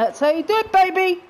That's how you do it, baby.